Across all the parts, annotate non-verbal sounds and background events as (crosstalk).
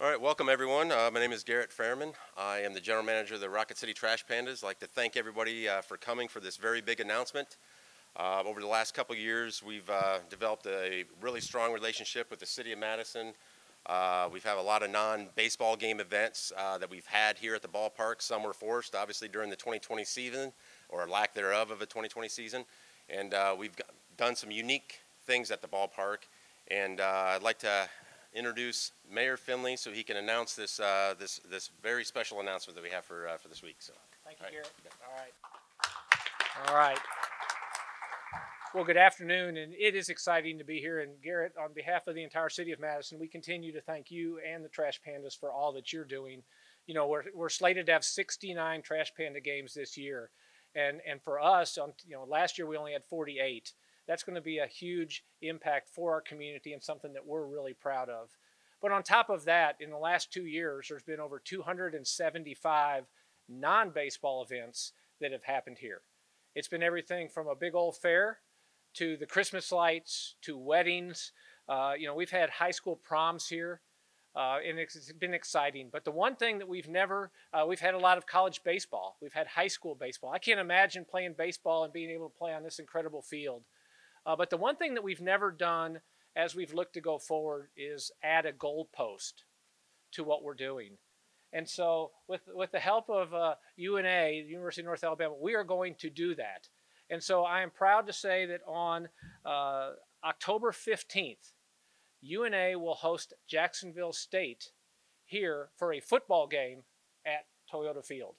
All right, welcome everyone. Uh, my name is Garrett Fahrmann. I am the general manager of the Rocket City Trash Pandas. I'd like to thank everybody uh, for coming for this very big announcement. Uh, over the last couple years, we've uh, developed a really strong relationship with the City of Madison. Uh, we've had a lot of non-baseball game events uh, that we've had here at the ballpark. Some were forced, obviously, during the 2020 season, or lack thereof of a 2020 season. And we've done some unique things at the ballpark. And I'd like to introduce Mayor Finley so he can announce this uh, this this very special announcement that we have for uh, for this week. So, thank you, right. Garrett. All right. All right. Well, good afternoon, and it is exciting to be here. And Garrett, on behalf of the entire city of Madison, we continue to thank you and the Trash Pandas for all that you're doing. You know, we're, we're slated to have 69 Trash Panda games this year, and and for us, on you know, last year we only had 48 that's going to be a huge impact for our community and something that we're really proud of. But on top of that, in the last two years, there's been over 275 non baseball events that have happened here. It's been everything from a big old fair to the Christmas lights to weddings. Uh, you know, we've had high school proms here. Uh, and it's been exciting. But the one thing that we've never, uh, we've had a lot of college baseball. We've had high school baseball. I can't imagine playing baseball and being able to play on this incredible field. Uh, but the one thing that we've never done as we've looked to go forward is add a goalpost to what we're doing. And so, with, with the help of uh, UNA, University of North Alabama, we are going to do that. And so, I am proud to say that on uh, October 15th, UNA will host Jacksonville State here for a football game at Toyota Field.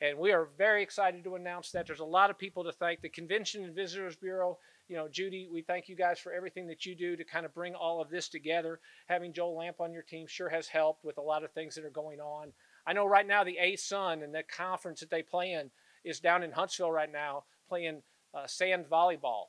And we are very excited to announce that. There's a lot of people to thank. The Convention and Visitors Bureau you know, Judy, we thank you guys for everything that you do to kind of bring all of this together. Having Joel Lamp on your team sure has helped with a lot of things that are going on. I know right now the ASUN and the conference that they play in is down in Huntsville right now playing uh, sand volleyball.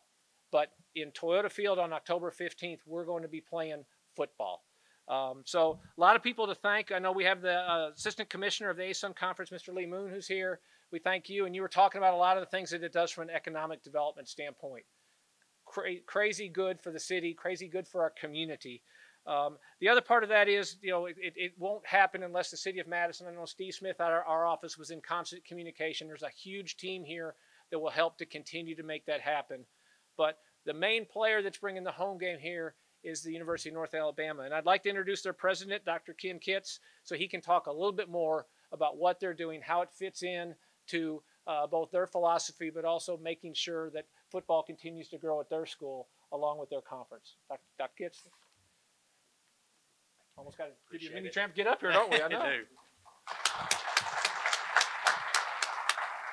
But in Toyota Field on October 15th, we're going to be playing football. Um, so a lot of people to thank. I know we have the uh, assistant commissioner of the ASUN conference, Mr. Lee Moon, who's here. We thank you, and you were talking about a lot of the things that it does from an economic development standpoint cra- crazy good for the city, crazy good for our community. Um, the other part of that is, you know, it, it, won't happen unless the city of Madison. I know Steve Smith at our, our office was in constant communication. There's a huge team here that will help to continue to make that happen. But the main player that's bringing the home game here is the University of North Alabama. And I'd like to introduce their president, Dr. Ken Kitts, so he can talk a little bit more about what they're doing, how it fits in to uh, both their philosophy, but also making sure that football continues to grow at their school along with their conference. Dr. Dr. Kitts? Almost got to give you a mini tramp get up here, don't we? I (laughs) know. Do.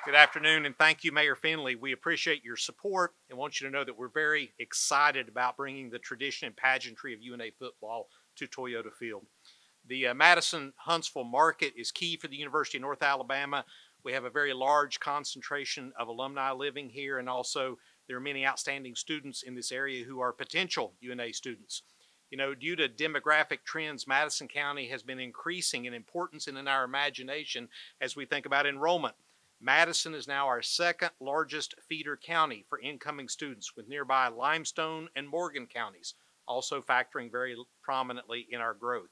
Good afternoon, and thank you, Mayor Finley. We appreciate your support and want you to know that we're very excited about bringing the tradition and pageantry of UNA football to Toyota Field. The uh, Madison Huntsville market is key for the University of North Alabama. We have a very large concentration of alumni living here, and also there are many outstanding students in this area who are potential UNA students. You know, due to demographic trends, Madison County has been increasing in importance and in our imagination as we think about enrollment. Madison is now our second largest feeder county for incoming students, with nearby Limestone and Morgan counties also factoring very prominently in our growth.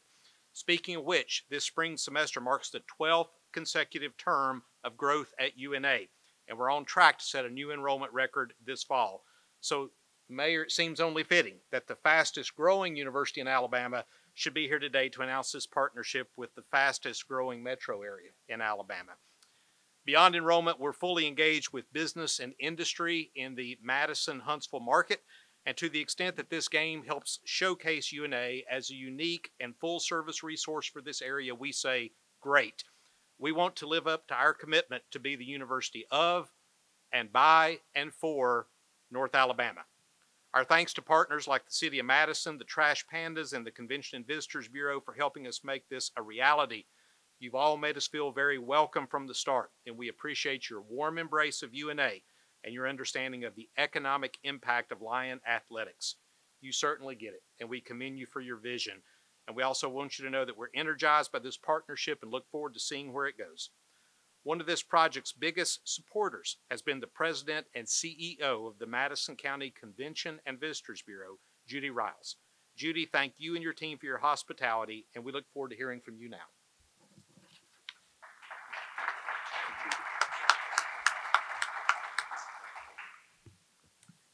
Speaking of which, this spring semester marks the 12th consecutive term of growth at UNA and we're on track to set a new enrollment record this fall. So, Mayor, it seems only fitting that the fastest growing university in Alabama should be here today to announce this partnership with the fastest growing metro area in Alabama. Beyond enrollment, we're fully engaged with business and industry in the Madison Huntsville market. And to the extent that this game helps showcase UNA as a unique and full service resource for this area, we say great. We want to live up to our commitment to be the university of and by and for North Alabama. Our thanks to partners like the City of Madison, the Trash Pandas, and the Convention and Visitors Bureau for helping us make this a reality. You've all made us feel very welcome from the start, and we appreciate your warm embrace of UNA and your understanding of the economic impact of Lion athletics. You certainly get it, and we commend you for your vision. And we also want you to know that we're energized by this partnership and look forward to seeing where it goes. One of this project's biggest supporters has been the president and CEO of the Madison County Convention and Visitors Bureau, Judy Ryals. Judy, thank you and your team for your hospitality, and we look forward to hearing from you now.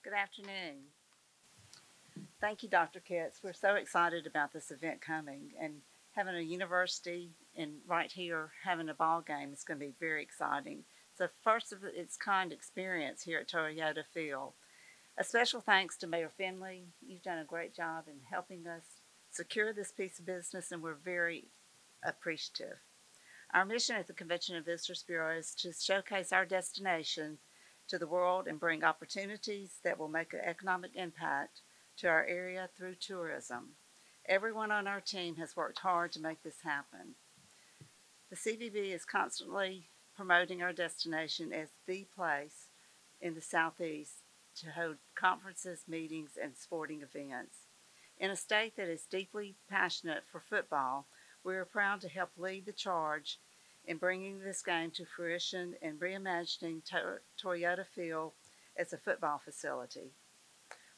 Good afternoon. Thank you, Dr. Kitts. We're so excited about this event coming and having a university and right here having a ball game is going to be very exciting. It's a first of its kind experience here at Toyota Field. A special thanks to Mayor Finley. You've done a great job in helping us secure this piece of business and we're very appreciative. Our mission at the Convention and Visitors Bureau is to showcase our destination to the world and bring opportunities that will make an economic impact to our area through tourism. Everyone on our team has worked hard to make this happen. The CVB is constantly promoting our destination as the place in the Southeast to hold conferences, meetings, and sporting events. In a state that is deeply passionate for football, we are proud to help lead the charge in bringing this game to fruition and reimagining to- Toyota Field as a football facility.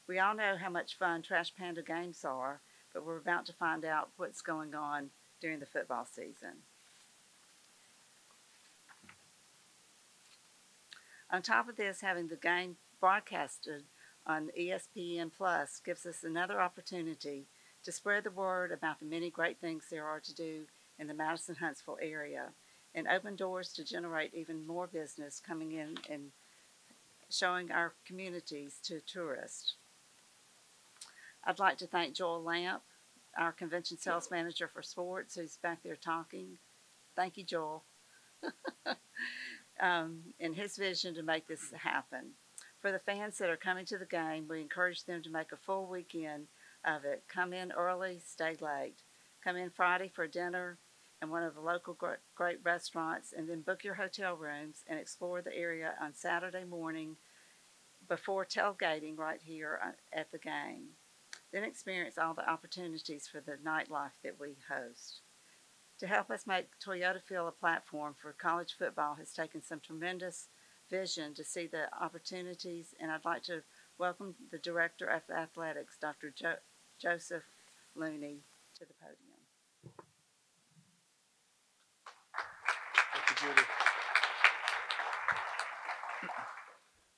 We all know how much fun Trash Panda games are, but we're about to find out what's going on during the football season. On top of this, having the game broadcasted on ESPN Plus gives us another opportunity to spread the word about the many great things there are to do in the Madison Huntsville area and open doors to generate even more business coming in and showing our communities to tourists. I'd like to thank Joel Lamp, our convention sales manager for sports, who's back there talking. Thank you, Joel. (laughs) um, and his vision to make this happen. For the fans that are coming to the game, we encourage them to make a full weekend of it. Come in early, stay late. Come in Friday for dinner in one of the local great restaurants, and then book your hotel rooms and explore the area on Saturday morning before tailgating right here uh, at the game. Then experience all the opportunities for the nightlife that we host. To help us make Toyota Field a platform for college football has taken some tremendous vision to see the opportunities, and I'd like to welcome the Director of Athletics, Dr. Jo- Joseph Looney, to the podium. Thank you, Judy.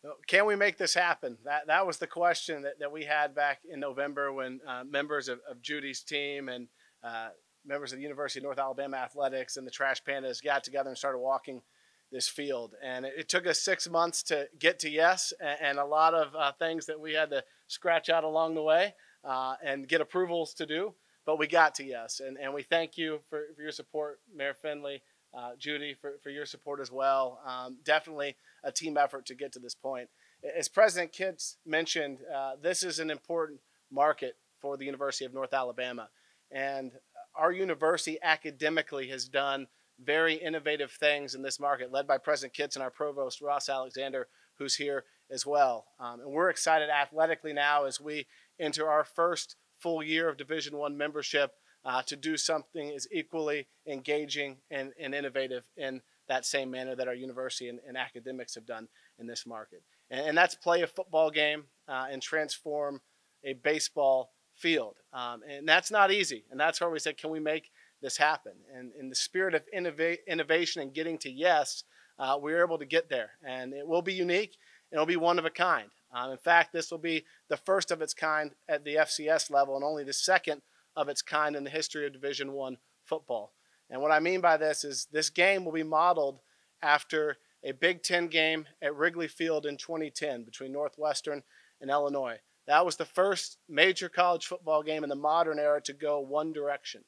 So, Can we make this happen? That, that was the question that, that we had back in November when uh, members of, of Judy's team and uh, members of the University of North Alabama Athletics and the Trash Pandas got together and started walking this field. And it, it took us six months to get to yes, and, and a lot of uh, things that we had to scratch out along the way uh, and get approvals to do. But we got to yes, and, and we thank you for, for your support, Mayor Finley, uh, Judy, for, for your support as well. Um, definitely a team effort to get to this point. As President Kitts mentioned, uh, this is an important market for the University of North Alabama. And our university academically has done very innovative things in this market, led by President Kitts and our provost, Ross Alexander, who's here as well. Um, and we're excited athletically now as we enter our first full year of Division One membership uh, to do something as equally engaging and, and innovative in that same manner that our university and, and academics have done in this market. And, and that's play a football game uh, and transform a baseball field. Um, and that's not easy. And that's where we said, can we make this happen? And in the spirit of innova- innovation and getting to yes, uh, we were able to get there. And it will be unique and it'll be one of a kind. Um, in fact, this will be the first of its kind at the FCS level and only the second of its kind in the history of Division One football. And what I mean by this is this game will be modeled after a Big Ten game at Wrigley Field in 2010 between Northwestern and Illinois. That was the first major college football game in the modern era to go one direction.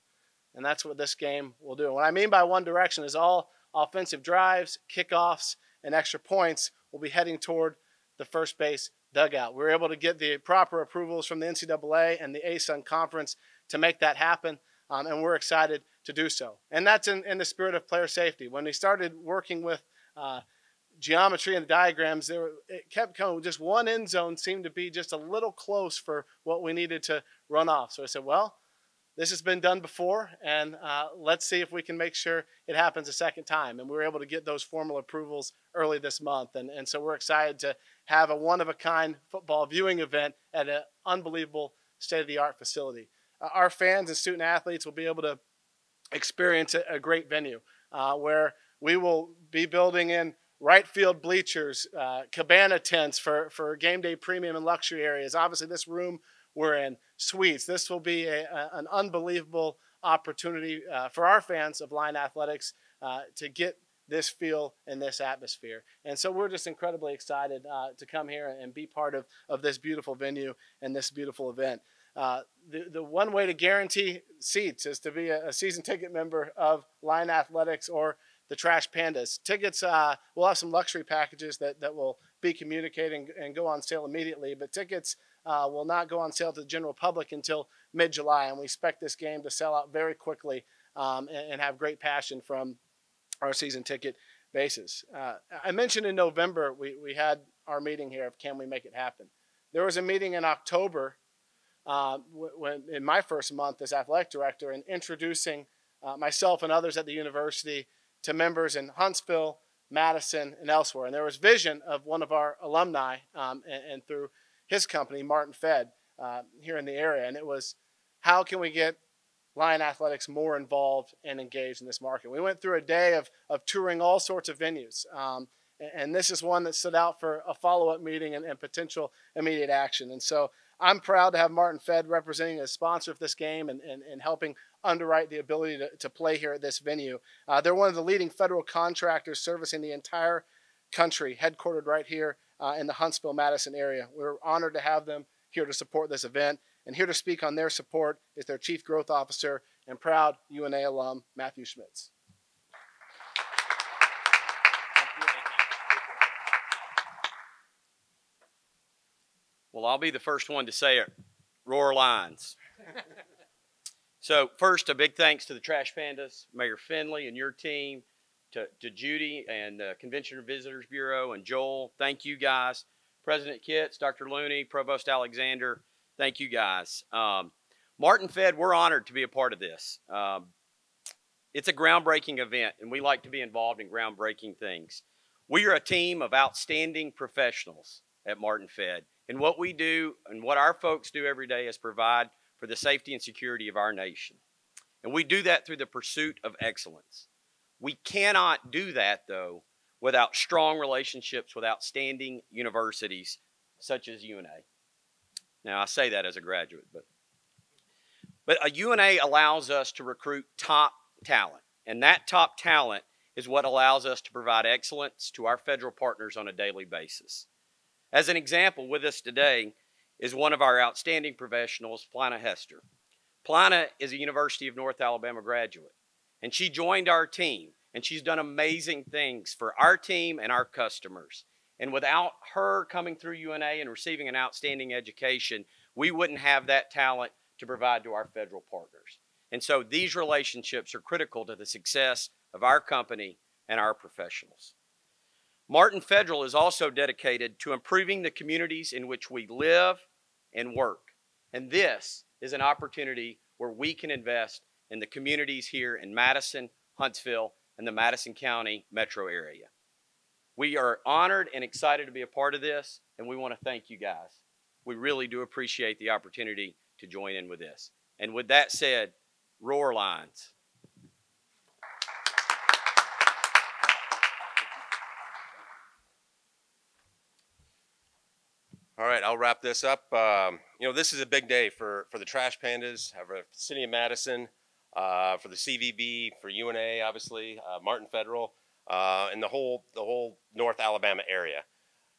And that's what this game will do. What I mean by one direction is all offensive drives, kickoffs, and extra points will be heading toward the first base dugout. We were able to get the proper approvals from the NCAA and the ASUN conference to make that happen, um, and we're excited to do so. And that's in, in the spirit of player safety. When we started working with uh, geometry and the diagrams, there it kept coming. Just one end zone seemed to be just a little close for what we needed to run off. So I said, well, this has been done before, and uh, let's see if we can make sure it happens a second time. And we were able to get those formal approvals early this month. And, and so we're excited to have a one of a kind football viewing event at an unbelievable state of the art facility. Our fans and student athletes will be able to experience a, a great venue uh, where we will be building in right field bleachers, uh, cabana tents for, for game day premium and luxury areas. Obviously, this room we're in, suites. This will be a, a, an unbelievable opportunity uh, for our fans of Lion Athletics uh, to get this feel and this atmosphere. And so we're just incredibly excited uh, to come here and be part of, of this beautiful venue and this beautiful event. Uh, the, the one way to guarantee seats is to be a, a, season ticket member of Lion Athletics or the Trash Pandas. Tickets, uh, we'll have some luxury packages that, that will be communicating and go on sale immediately, but tickets uh, will not go on sale to the general public until mid July. And we expect this game to sell out very quickly um, and, and, have great passion from our season ticket bases. Uh, I mentioned in November we, we had our meeting here of Can We Make It Happen? There was a meeting in October uh, when in my first month as athletic director and introducing uh, myself and others at the university to members in Huntsville, Madison, and elsewhere. And there was vision of one of our alumni um, and, and, through his company, Martin Fed, uh, here in the area. And it was how can we get Lion Athletics more involved and engaged in this market? We went through a day of, of touring all sorts of venues. Um, and this is one that stood out for a follow-up meeting and, and, potential immediate action. And so I'm proud to have Martin Fed representing as sponsor of this game and, and, and helping underwrite the ability to, to play here at this venue. Uh, they're one of the leading federal contractors servicing the entire country, headquartered right here uh, in the Huntsville Madison area. We're honored to have them here to support this event. And here to speak on their support is their Chief Growth Officer and proud UNA alum, Matthew Schmitz. Well, I'll be the first one to say it. Roar Lions. (laughs) so, first, a big thanks to the Trash Pandas, Mayor Finley, and your team, to, to Judy and the Convention and Visitors Bureau, and Joel. Thank you guys. President Kitts, Dr. Looney, Provost Alexander. Thank you guys. Um, Martin Fed, we're honored to be a part of this. Um, it's a groundbreaking event, and we like to be involved in groundbreaking things. We are a team of outstanding professionals at Martin Fed. And what we do and what our folks do every day is provide for the safety and security of our nation. And we do that through the pursuit of excellence. We cannot do that, though, without strong relationships with outstanding universities such as UNA. Now, I say that as a graduate, but but a UNA allows us to recruit top talent, and that top talent is what allows us to provide excellence to our federal partners on a daily basis. As an example, with us today is one of our outstanding professionals, Plana Hester. Plana is a University of North Alabama graduate, and she joined our team, and she's done amazing things for our team and our customers. And without her coming through UNA and receiving an outstanding education, we wouldn't have that talent to provide to our federal partners. And so these relationships are critical to the success of our company and our professionals. Martin Federal is also dedicated to improving the communities in which we live and work. And this is an opportunity where we can invest in the communities here in Madison, Huntsville, and the Madison County metro area. We are honored and excited to be a part of this, and we want to thank you guys. We really do appreciate the opportunity to join in with this. And with that said, roar Lions. All right, I'll wrap this up. Um, you know, this is a big day for, for the Trash Pandas, for the City of Madison, uh, for the CVB, for UNA, obviously, uh, Martin Federal, uh, and the whole the whole North Alabama area.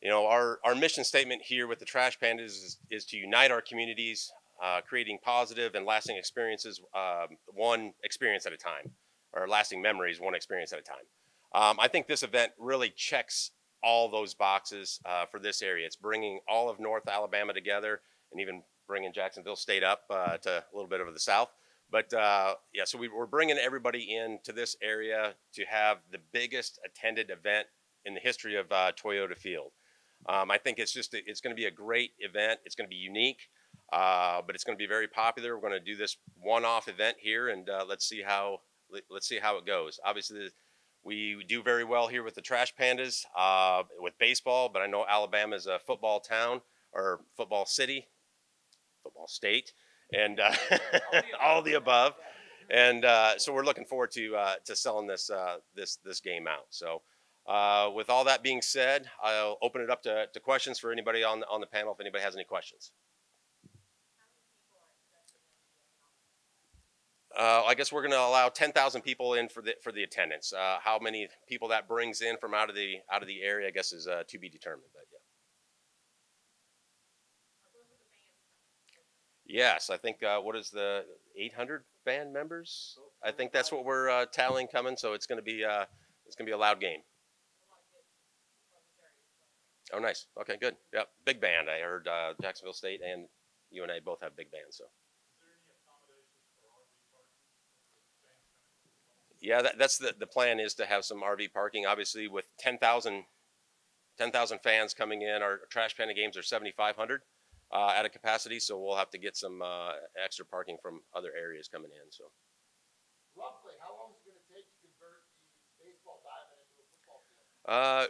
You know, our, our mission statement here with the Trash Pandas is, is to unite our communities, uh, creating positive and lasting experiences, um, one experience at a time, or lasting memories, one experience at a time. Um, I think this event really checks all those boxes uh, for this area. It's bringing all of North Alabama together and even bringing Jacksonville State up uh, to a little bit of the south. But uh, yeah, so we, are bringing everybody in to this area to have the biggest attended event in the history of uh, Toyota Field. Um, I think it's just it's going to be a great event. It's going to be unique, uh, but it's going to be very popular. We're going to do this one-off event here, and uh, let's see how let's see how it goes. Obviously, we do very well here with the Trash Pandas uh, with baseball, but I know Alabama is a football town or football city. Football state, and uh, all the (laughs) above. And uh, so we're looking forward to uh, to selling this uh, this this game out. So. Uh, with all that being said, I'll open it up to, to questions for anybody on on the panel if anybody has any questions. Uh, I guess we're going to allow 10,000 people in for the for the attendance. Uh, how many people that brings in from out of the out of the area, I guess, is uh, to be determined. But yeah. Yes, I think uh, what is the 800 band members? I think that's what we're uh, tallying coming. So it's going to be uh, it's going to be a loud game. Oh, nice. Okay, good. Yep, big band. I heard Jacksonville State and UNA both have big bands. So. Yeah, that, that's the, the plan is to have some RV parking. Obviously, with 10,000 10,000 fans coming in, our trash panda games are 7,500 uh, at a capacity, so we'll have to get some uh, extra parking from other areas coming in. So, Roughly, how long is it gonna take to convert the baseball diamond into a football field? uh,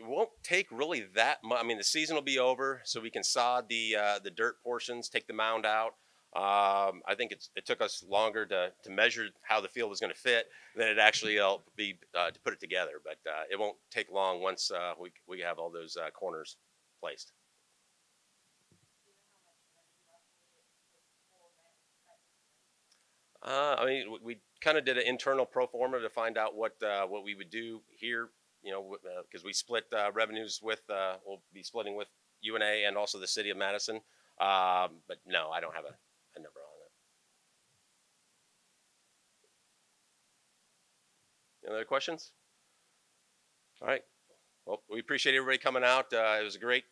it won't take really that much. I mean, the season will be over, so we can sod the uh, the dirt portions, take the mound out. Um, I think it's, it took us longer to, to measure how the field was going to fit than it actually will be uh, to put it together. But uh, it won't take long once uh, we, we have all those uh, corners placed. Uh, I mean, we, we kind of did an internal pro forma to find out what uh, what we would do here. You know, because we split uh, revenues with uh, we'll be splitting with UNA and also the city of Madison. Um, but no, I don't have a, a number on it. Any other questions? All right. Well, we appreciate everybody coming out. Uh, it was a great,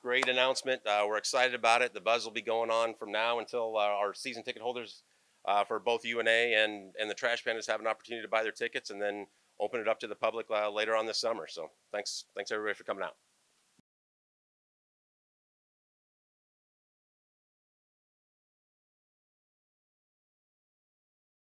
great announcement. Uh, we're excited about it. The buzz will be going on from now until uh, our season ticket holders uh, for both UNA and, A and the Trash Pandas have an opportunity to buy their tickets and then open it up to the public uh, later on this summer. So thanks, thanks everybody for coming out.